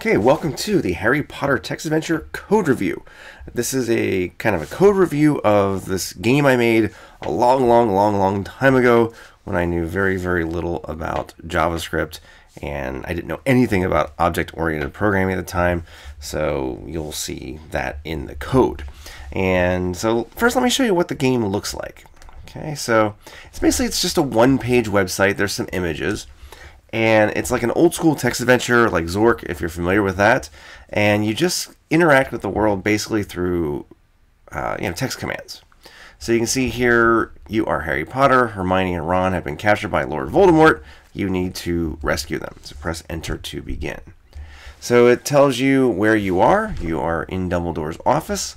Okay, welcome to the Harry Potter Text Adventure Code Review. This is a kind of a code review of this game I made a long, long, long, long time ago when I knew very, very little about JavaScript and I didn't know anything about object-oriented programming at the time, so you'll see that in the code. And so first let me show you what the game looks like. Okay, so it's basically it's just a one-page website. There's some images and it's like an old school text adventure like Zork if you're familiar with that. And you just interact with the world basically through uh, you know text commands. So you can see here you are Harry Potter. Hermione and Ron have been captured by Lord Voldemort. You need to rescue them. So press enter to begin. So it tells you where you are. You are in Dumbledore's office.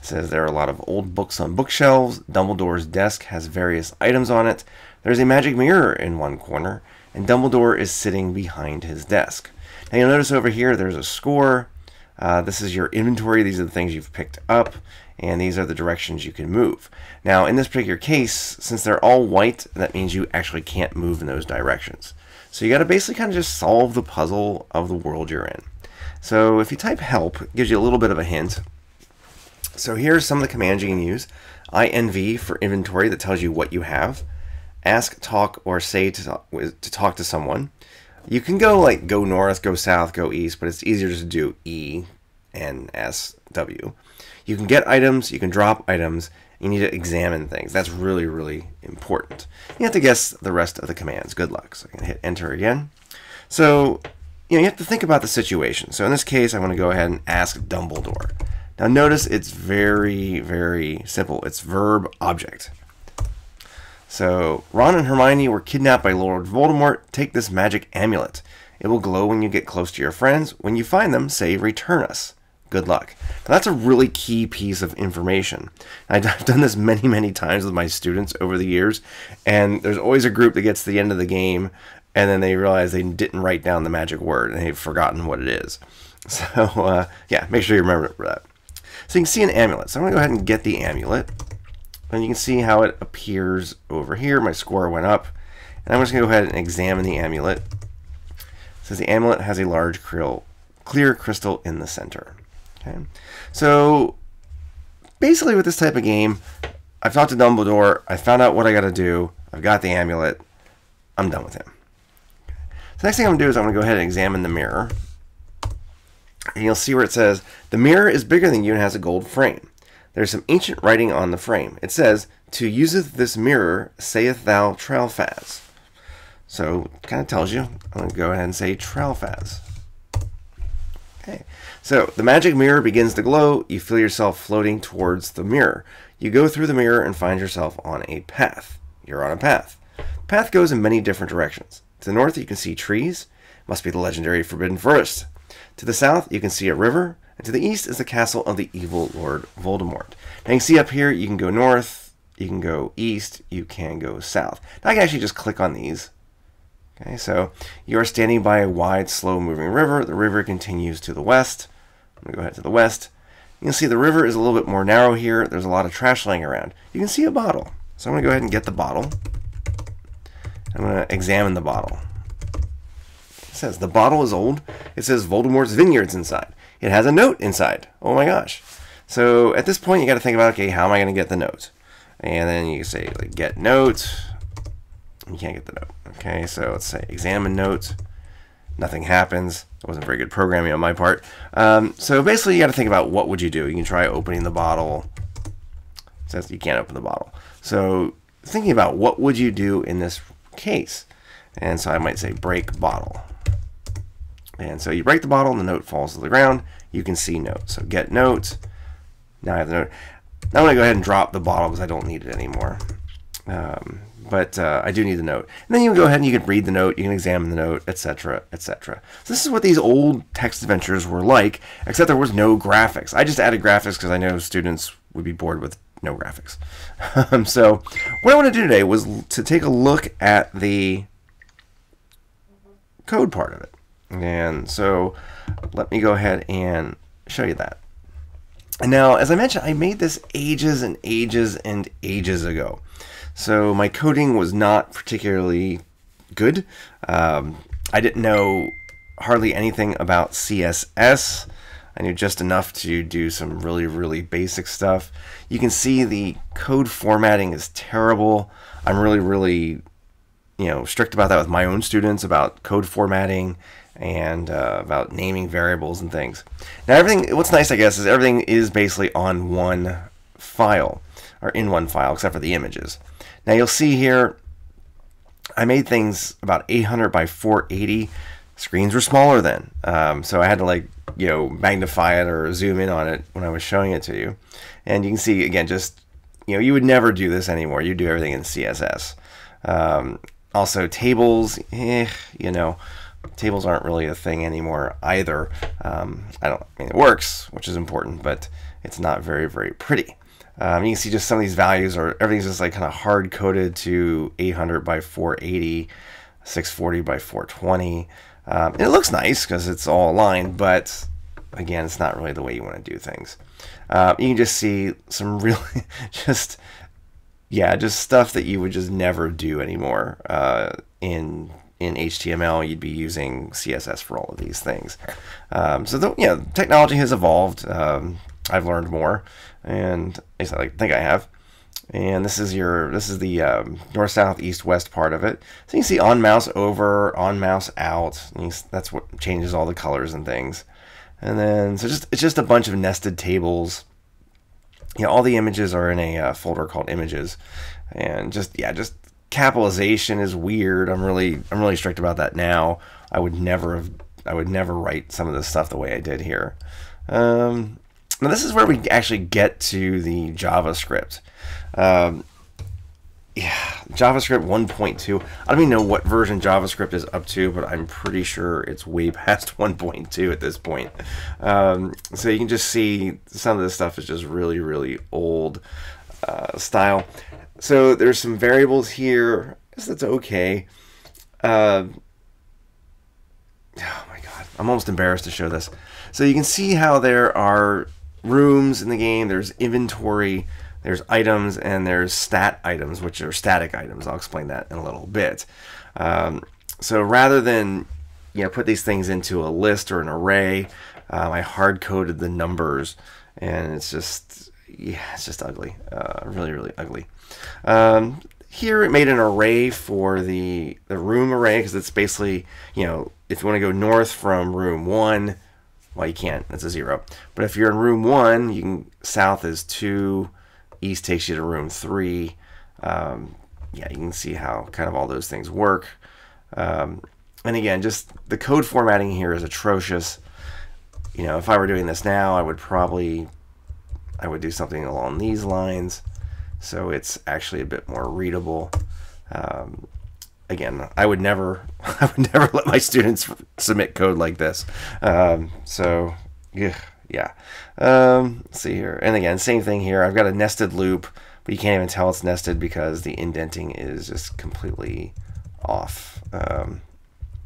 It says there are a lot of old books on bookshelves. Dumbledore's desk has various items on it. There's a magic mirror in one corner and Dumbledore is sitting behind his desk. Now you'll notice over here there's a score. Uh, this is your inventory. These are the things you've picked up, and these are the directions you can move. Now, in this particular case, since they're all white, that means you actually can't move in those directions. So you got to basically kind of just solve the puzzle of the world you're in. So if you type help, it gives you a little bit of a hint. So here's some of the commands you can use. INV for inventory that tells you what you have ask, talk, or say to talk, to talk to someone. You can go like go north, go south, go east, but it's easier to do E and S, W. You can get items, you can drop items, you need to examine things. That's really, really important. You have to guess the rest of the commands. Good luck. So I can hit enter again. So, you know, you have to think about the situation. So in this case, I want to go ahead and ask Dumbledore. Now notice it's very, very simple. It's verb object. So, Ron and Hermione were kidnapped by Lord Voldemort. Take this magic amulet. It will glow when you get close to your friends. When you find them, say, return us. Good luck. Now, that's a really key piece of information. I've done this many, many times with my students over the years, and there's always a group that gets to the end of the game, and then they realize they didn't write down the magic word, and they've forgotten what it is. So, uh, yeah, make sure you remember that. So you can see an amulet. So I'm going to go ahead and get the amulet. And you can see how it appears over here. My score went up. And I'm just going to go ahead and examine the amulet. It says the amulet has a large clear crystal in the center. Okay, So basically with this type of game, I've talked to Dumbledore. I found out what I got to do. I've got the amulet. I'm done with him. The next thing I'm going to do is I'm going to go ahead and examine the mirror. And you'll see where it says, the mirror is bigger than you and has a gold frame. There is some ancient writing on the frame. It says, To useth this mirror, saith thou Tralfaz. So it kind of tells you. I'm going to go ahead and say Tralfaz. Okay. So the magic mirror begins to glow. You feel yourself floating towards the mirror. You go through the mirror and find yourself on a path. You're on a path. The path goes in many different directions. To the north, you can see trees. Must be the legendary Forbidden Forest. To the south, you can see a river. And to the east is the castle of the evil Lord Voldemort. Now you can see up here, you can go north, you can go east, you can go south. Now I can actually just click on these. Okay, so you are standing by a wide, slow-moving river. The river continues to the west. I'm going to go ahead to the west. You can see the river is a little bit more narrow here. There's a lot of trash laying around. You can see a bottle. So I'm going to go ahead and get the bottle. I'm going to examine the bottle. It says the bottle is old. It says Voldemort's vineyards inside. It has a note inside. Oh my gosh. So at this point, you got to think about, okay, how am I going to get the note? And then you say, like, get note. You can't get the note. Okay, so let's say examine note. Nothing happens. It wasn't very good programming on my part. Um, so basically, you got to think about what would you do. You can try opening the bottle. It says you can't open the bottle. So thinking about what would you do in this case. And so I might say break bottle. And so you break the bottle and the note falls to the ground. You can see note. So get note. Now I have the note. Now I'm going to go ahead and drop the bottle because I don't need it anymore. Um, but uh, I do need the note. And then you can go ahead and you can read the note, you can examine the note, etc., etc. So this is what these old text adventures were like, except there was no graphics. I just added graphics because I know students would be bored with no graphics. um, so what I want to do today was to take a look at the code part of it. And so let me go ahead and show you that. And now, as I mentioned, I made this ages and ages and ages ago. So my coding was not particularly good. Um, I didn't know hardly anything about CSS. I knew just enough to do some really, really basic stuff. You can see the code formatting is terrible. I'm really, really, you know, strict about that with my own students about code formatting and uh, about naming variables and things. Now, everything, what's nice, I guess, is everything is basically on one file or in one file except for the images. Now, you'll see here, I made things about 800 by 480 screens were smaller then. Um, so I had to like, you know, magnify it or zoom in on it when I was showing it to you. And you can see again, just, you know, you would never do this anymore. You do everything in CSS. Um, also tables, eh, you know, tables aren't really a thing anymore either. Um, I don't, I mean, it works, which is important, but it's not very, very pretty. Um, you can see just some of these values are everything's just like kind of hard coded to 800 by 480, 640 by 420. Um, it looks nice because it's all aligned, but again, it's not really the way you want to do things. Uh, you can just see some really just yeah, just stuff that you would just never do anymore uh, in in HTML. You'd be using CSS for all of these things. Um, so the, technology has evolved. Um, I've learned more, and I think I have. And this is your this is the um, north, south, east, west part of it. So you can see on mouse over, on mouse out. that's what changes all the colors and things. And then so just it's just a bunch of nested tables. You know, all the images are in a uh, folder called images, and just yeah, just capitalization is weird. I'm really I'm really strict about that now. I would never have I would never write some of this stuff the way I did here. Um, now this is where we actually get to the JavaScript. Um, yeah, JavaScript 1.2. I don't even know what version JavaScript is up to, but I'm pretty sure it's way past 1.2 at this point. Um, so you can just see some of this stuff is just really, really old uh, style. So there's some variables here. I guess that's okay. Uh, oh my god, I'm almost embarrassed to show this. So you can see how there are rooms in the game, there's inventory, there's items, and there's stat items, which are static items. I'll explain that in a little bit. Um, so rather than you know put these things into a list or an array, um, I hard coded the numbers, and it's just yeah, it's just ugly, uh, really really ugly. Um, here it made an array for the the room array because it's basically you know if you want to go north from room one well, you can't. That's a zero. But if you're in room one, you can south is two, east takes you to room three. Um, yeah, you can see how kind of all those things work. Um, and again, just the code formatting here is atrocious. You know, if I were doing this now, I would probably I would do something along these lines, so it's actually a bit more readable. Um, again, I would never, I would never let my students submit code like this. Um, so, yeah, yeah. Um, let's see here, and again, same thing here. I've got a nested loop, but you can't even tell it's nested because the indenting is just completely off. Um,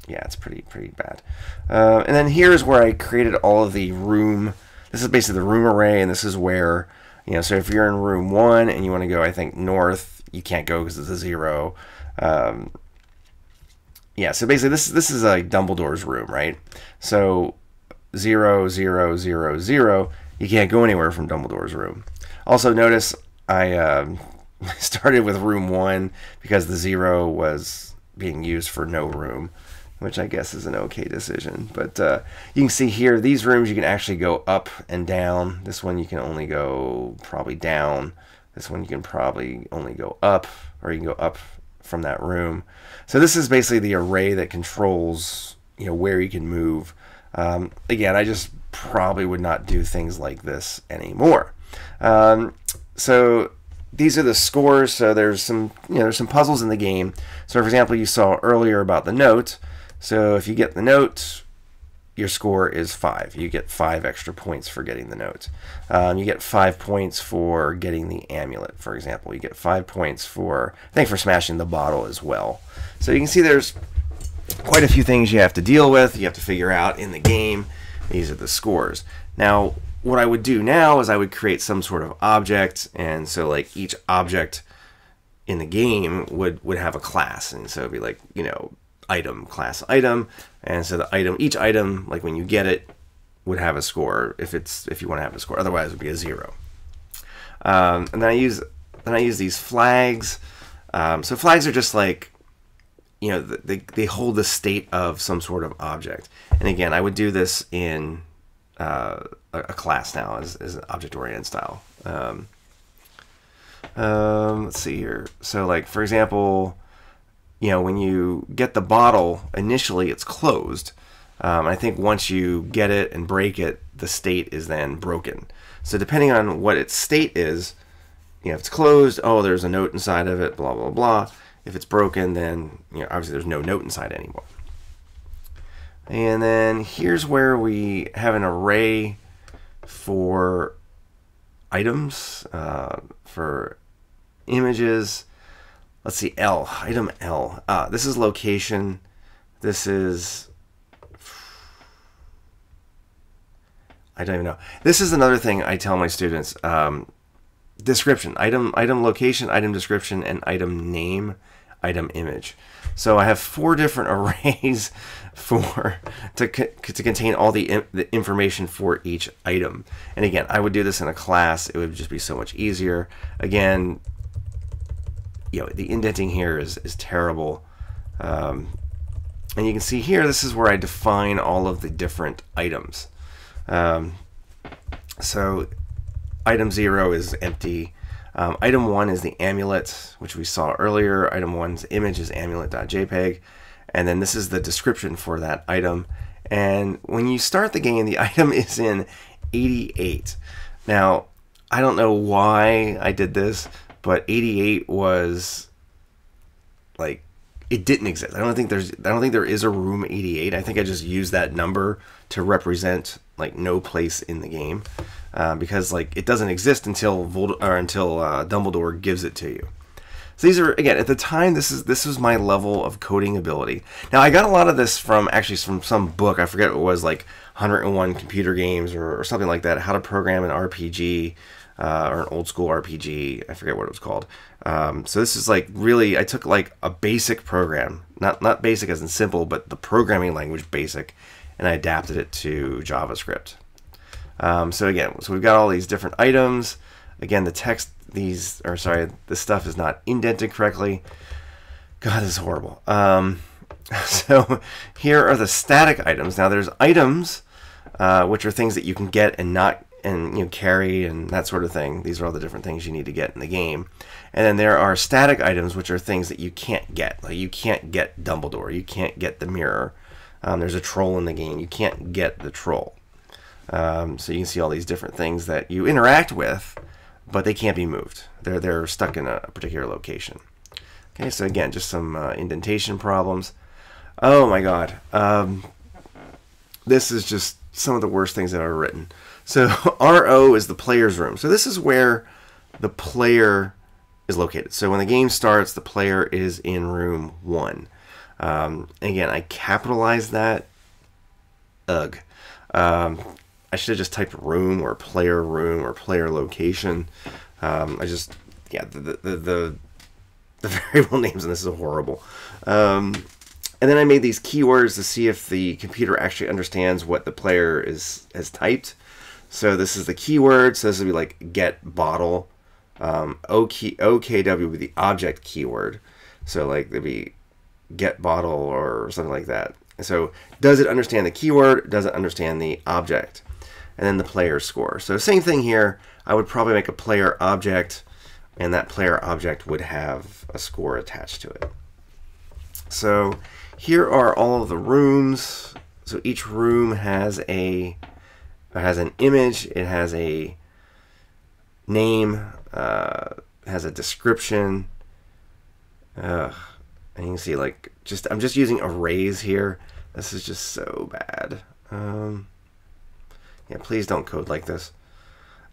yeah, it's pretty pretty bad. Uh, and then here's where I created all of the room. This is basically the room array, and this is where you know. So if you're in room one and you want to go, I think north, you can't go because it's a zero. Um, yeah, so basically this this is like Dumbledore's room, right? So zero, zero, zero, zero. You can't go anywhere from Dumbledore's room. Also, notice I um, started with room one because the zero was being used for no room, which I guess is an okay decision. But uh, you can see here, these rooms you can actually go up and down. This one you can only go probably down. This one you can probably only go up, or you can go up from that room. So this is basically the array that controls you know where you can move. Um, again, I just probably would not do things like this anymore. Um, so these are the scores. So there's some you know there's some puzzles in the game. So for example, you saw earlier about the note. So if you get the note, your score is five. You get five extra points for getting the note. Um, you get five points for getting the amulet, for example. You get five points for, I think, for smashing the bottle as well. So you can see there's quite a few things you have to deal with. You have to figure out in the game. These are the scores. Now, what I would do now is I would create some sort of object, and so like each object in the game would would have a class, and so it'd be like you know item class item, and so the item each item like when you get it would have a score if it's if you want to have a score. Otherwise, it would be a zero. Um, and then I use then I use these flags. Um, so flags are just like you know they, they hold the state of some sort of object. And again, I would do this in uh, a, class now as, as an object oriented style. Um, um, let's see here. So like for example, you know when you get the bottle initially, it's closed. Um, I think once you get it and break it, the state is then broken. So depending on what its state is, you know, if it's closed, oh, there's a note inside of it, blah, blah, blah. If it's broken, then, you know, obviously there's no note inside anymore. And then here's where we have an array for items, uh, for images. Let's see, L, item L. Uh, this is location. This is I don't even know. This is another thing I tell my students. Um, description, item, item location, item description, and item name, item image. So I have four different arrays for to, to contain all the, the information for each item. And again, I would do this in a class. It would just be so much easier. Again, you know, the indenting here is, is terrible. Um, and you can see here, this is where I define all of the different items. Um, so item zero is empty. Um, item one is the amulet, which we saw earlier. Item one's image is amulet.jpg. And then this is the description for that item. And when you start the game, the item is in 88. Now, I don't know why I did this, but 88 was like it didn't exist. I don't think there's I don't think there is a room 88. I think I just used that number to represent like no place in the game uh, because like it doesn't exist until Vold- or until uh, Dumbledore gives it to you. So these are again at the time this is this was my level of coding ability. Now I got a lot of this from actually from some book I forget what it was like 101 computer games or, or something like that how to program an RPG uh, or an old school RPG I forget what it was called. Um, so this is like really I took like a basic program not not basic as in simple but the programming language basic and I adapted it to JavaScript. Um, so again, so we've got all these different items. Again, the text, these, or sorry, the stuff is not indented correctly. God, this is horrible. Um, so here are the static items. Now there's items, uh, which are things that you can get and not and you know, carry and that sort of thing. These are all the different things you need to get in the game. And then there are static items, which are things that you can't get. Like you can't get Dumbledore, you can't get the mirror, um, there's a troll in the game. You can't get the troll. Um, so you can see all these different things that you interact with, but they can't be moved. They're, they're stuck in a particular location. Okay, so again, just some uh, indentation problems. Oh my god. Um, this is just some of the worst things that I've ever written. So RO is the player's room. So this is where the player is located. So when the game starts, the player is in room one. Um, again, I capitalized that. Ugh. Um, I should have just typed room or player room or player location. Um, I just, yeah, the, the, the, the variable names in this is horrible. Um, and then I made these keywords to see if the computer actually understands what the player is has typed. So this is the keyword. So this would be like get bottle. Um, OK, OKW would be the object keyword. So like there'd be get bottle or something like that. So does it understand the keyword? Does it understand the object? And then the player score. So same thing here. I would probably make a player object and that player object would have a score attached to it. So here are all of the rooms. So each room has a has an image. It has a name. Uh, has a description. Uh, and you can see like just I'm just using arrays here. This is just so bad. Um, yeah, please don't code like this.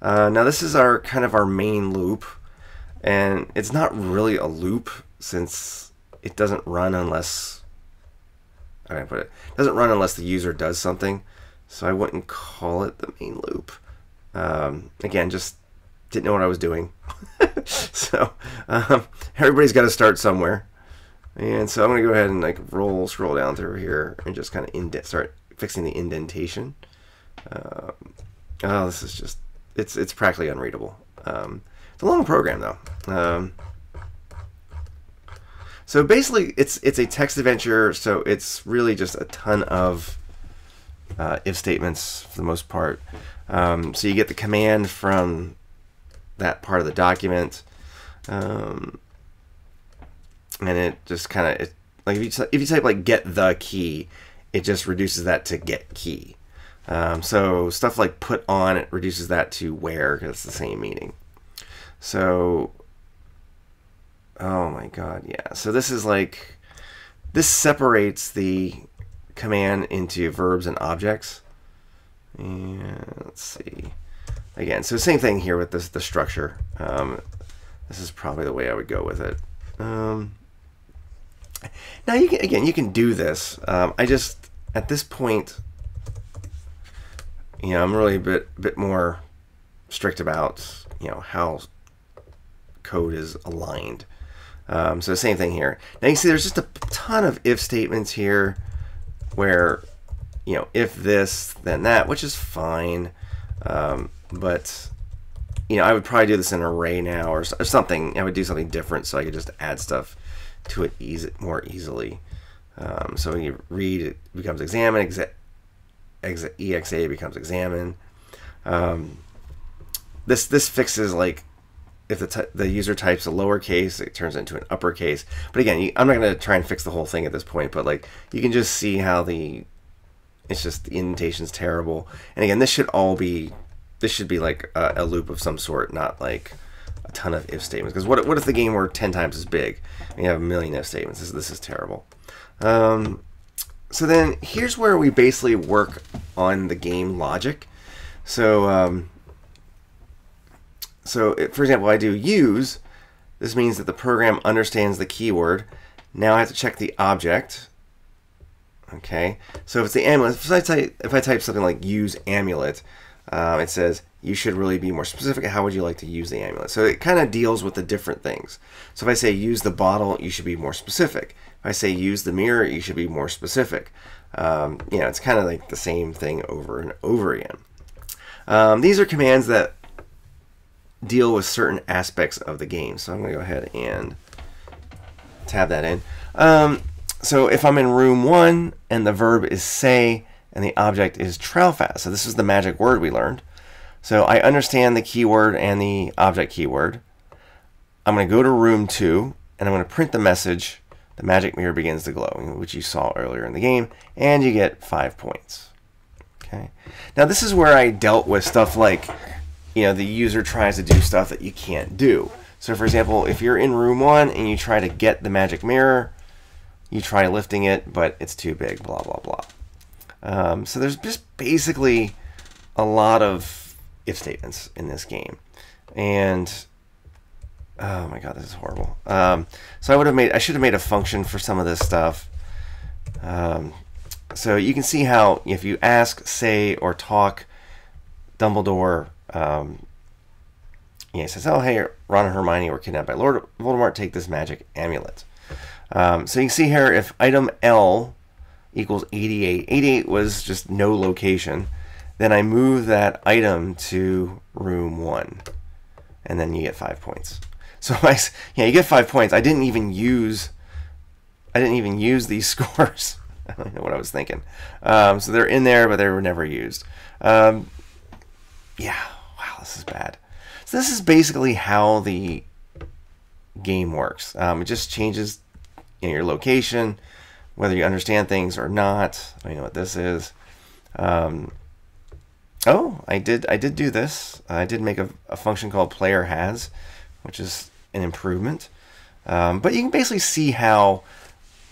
Uh, now this is our kind of our main loop, and it's not really a loop since it doesn't run unless I put it? it doesn't run unless the user does something. So I wouldn't call it the main loop. Um, again, just didn't know what I was doing. so um, everybody's got to start somewhere. And so I'm going to go ahead and like roll, scroll down through here and just kind of indent, start fixing the indentation. Um, oh, this is just, it's, it's practically unreadable. Um, it's a long program though. Um, so basically, it's it's a text adventure. So it's really just a ton of uh, if statements for the most part. Um, so you get the command from that part of the document, um, and it just kind of like if you if you type like get the key, it just reduces that to get key. Um, so stuff like put on it reduces that to where because it's the same meaning. So Oh my god, yeah. So this is like this separates the command into verbs and objects. And let's see. Again, so same thing here with this the structure. Um, this is probably the way I would go with it. Um, now you can again you can do this. Um, I just at this point, you know, I'm really a bit bit more strict about you know how code is aligned. Um, so same thing here. Now you see there's just a ton of if statements here where, you know, if this, then that, which is fine. Um, but, you know, I would probably do this in an array now or, or, something. I would do something different so I could just add stuff to it easy, more easily. Um, so when you read, it becomes examine, exa, exa, exa becomes examine. Um, this, this fixes like if the, the user types a lowercase, it turns into an uppercase. But again, you, I'm not going to try and fix the whole thing at this point, but like you can just see how the it's just the indentation's terrible. And again, this should all be this should be like a, a loop of some sort, not like a ton of if statements. Because what what if the game were ten times as big? And you have a million if statements. This this is terrible. Um, so then here's where we basically work on the game logic. So um, so, for example, I do use. This means that the program understands the keyword. Now I have to check the object. Okay, so if it's the amulet, if I type, if I type something like use amulet, um, it says you should really be more specific. How would you like to use the amulet? So it kind of deals with the different things. So if I say use the bottle, you should be more specific. If I say use the mirror, you should be more specific. Um, you know, it's kind of like the same thing over and over again. Um, these are commands that deal with certain aspects of the game. So I'm going to go ahead and tab that in. Um, so if I'm in room one and the verb is say and the object is Tralfaz, so this is the magic word we learned. So I understand the keyword and the object keyword. I'm going to go to room two and I'm going to print the message. The magic mirror begins to glow, which you saw earlier in the game, and you get five points. Okay. Now this is where I dealt with stuff like you know, the user tries to do stuff that you can't do. So for example, if you're in room one and you try to get the magic mirror, you try lifting it, but it's too big, blah, blah, blah. Um, so there's just basically a lot of if statements in this game. And, oh my god, this is horrible. Um, so I would have made, I should have made a function for some of this stuff. Um, so you can see how if you ask, say, or talk, Dumbledore um, yeah, he says, "Oh, hey, Ron and Hermione were kidnapped by Lord Voldemort. Take this magic amulet." Um, so you see here, if item L equals 88, 88 was just no location. Then I move that item to room one, and then you get five points. So I, yeah, you get five points. I didn't even use, I didn't even use these scores. I don't know what I was thinking. Um, so they're in there, but they were never used. Um, yeah, this is bad. So this is basically how the game works. Um, it just changes you know, your location, whether you understand things or not. I know what this is. Um, oh, I did. I did do this. I did make a, a function called player has, which is an improvement. Um, but you can basically see how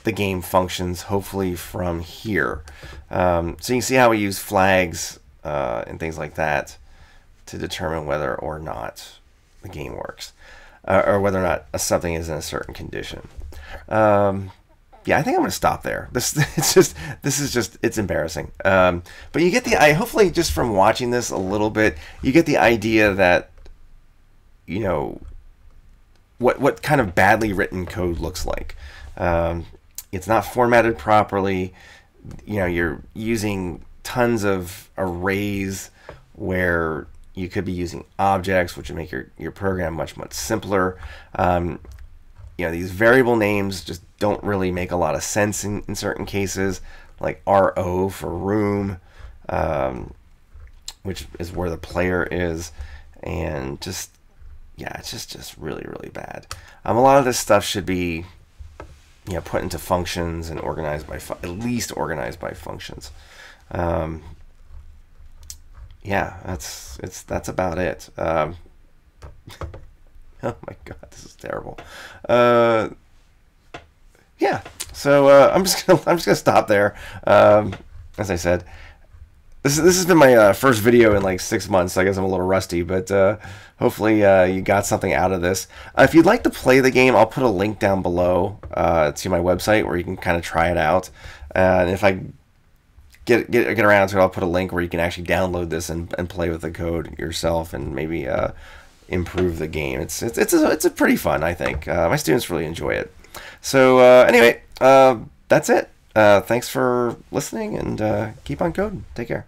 the game functions, hopefully from here. Um, so you can see how we use flags uh, and things like that to determine whether or not the game works, uh, or whether or not something is in a certain condition. Um, yeah, I think I'm going to stop there. This it's just this is just it's embarrassing. Um, but you get the I hopefully just from watching this a little bit, you get the idea that you know what what kind of badly written code looks like. Um, it's not formatted properly. You know, you're using tons of arrays where you could be using objects, which would make your, your program much, much simpler. Um, you know, these variable names just don't really make a lot of sense in, in certain cases, like RO for room, um, which is where the player is, and just, yeah, it's just, just really, really bad. Um, a lot of this stuff should be, you know, put into functions and organized by, at least organized by functions. Um, yeah, that's it's that's about it. Um, oh my god, this is terrible. Uh, yeah, so uh, I'm just gonna I'm just gonna stop there. Um, as I said, this this has been my uh, first video in like six months. So I guess I'm a little rusty, but uh, hopefully uh, you got something out of this. Uh, if you'd like to play the game, I'll put a link down below uh, to my website where you can kind of try it out. and if I get get get around to it, I'll put a link where you can actually download this and, and play with the code yourself and maybe uh, improve the game. It's it's it's a, it's a pretty fun. I think uh, my students really enjoy it. So uh, anyway, uh, that's it. Uh, thanks for listening and uh, keep on coding. Take care.